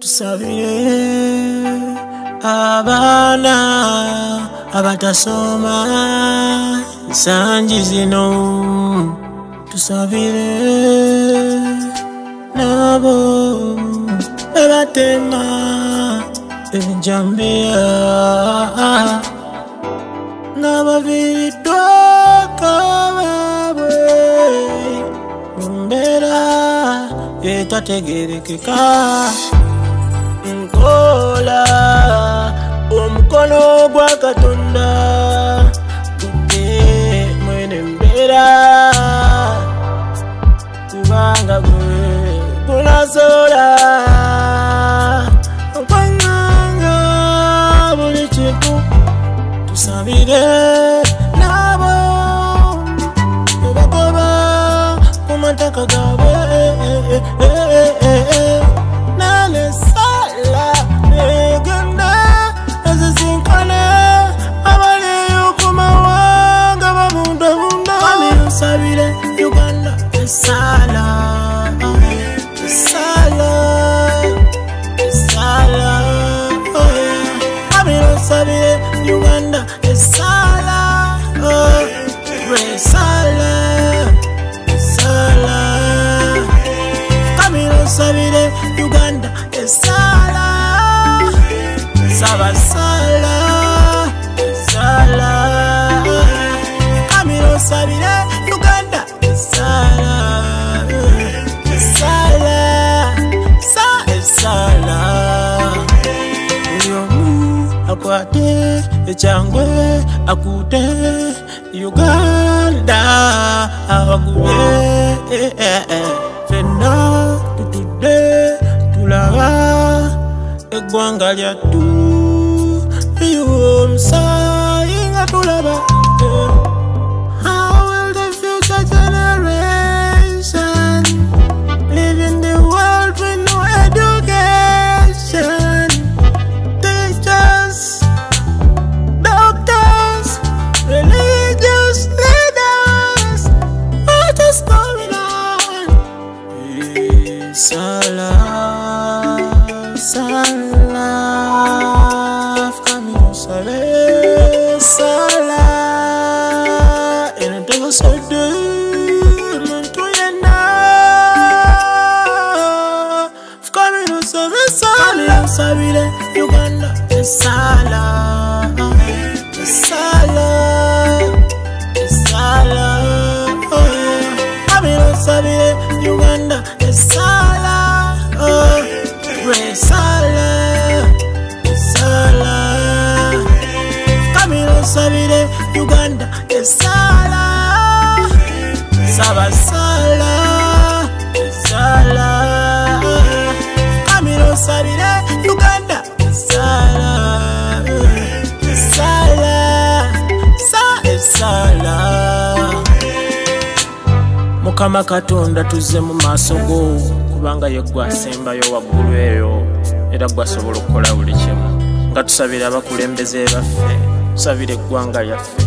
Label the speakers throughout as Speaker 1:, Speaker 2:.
Speaker 1: tusabire abaana abatasoma ensangi zino. Tusabire nabo bebatema ebijambiya n'abaviiriddwako etategerekeka. Nkola omukono gwa katonda. Gudde mwene mbeera. Kubanga gwe gunasobola okwanganga buli kintu tusabire nabo. Bebagoba ku mataka gaabwe uganda esala sabasala esala kamiro sabire uganda esala esala sa esala buli omu akwate ekyangwe akute uganda awagubye fenna eggwanga lyattu yuwa omusaayi nga tulaba Swabile, Uganda, Sala, Sala, Sala. Oh. Abilo Swabile, Uganda, Sala, oh. Sala, Sala. Camilo sabire Uganda, Sala, Saba Sala, Sala. Camilo oh. Swabile. Mukama katonda tuzze mu maaso go kubanga ye gwasembayo waggulu eyo era gwasobola okukola buli kimu. Nga tusabira abakulembeze baffe tusabira eggwanga lyaffe.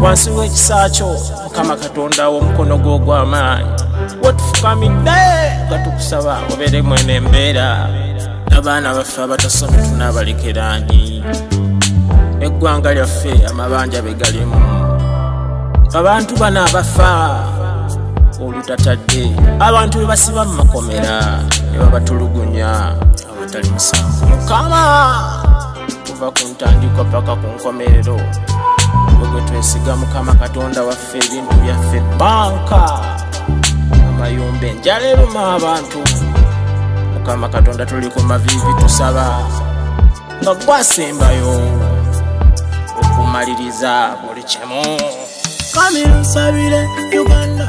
Speaker 1: Wansi w'ekisa kyo mukama katonda w'omukono gwo ogw'amaanyi wetufukamidde nga tukusaba obeere mwene embeera abaana baffe abatasome tunaabalekeraanyi eggwanga lyaffe amabanja be galimu. Abantu bano abafa olutatadde abantu be basiba mu makomera ne babatulugunya abatali musango. Mukama kuva ku ntandikwa paka ku nkomerero bwegwe twesiga mukama katonda waffe ebintu byaffe banka amayumba enjala eruma abantu. Mukama katonda tuli ku mavivi tusaba nga gwasembayo okumaliriza buli kimu. Kamilo Sabile, Uganda,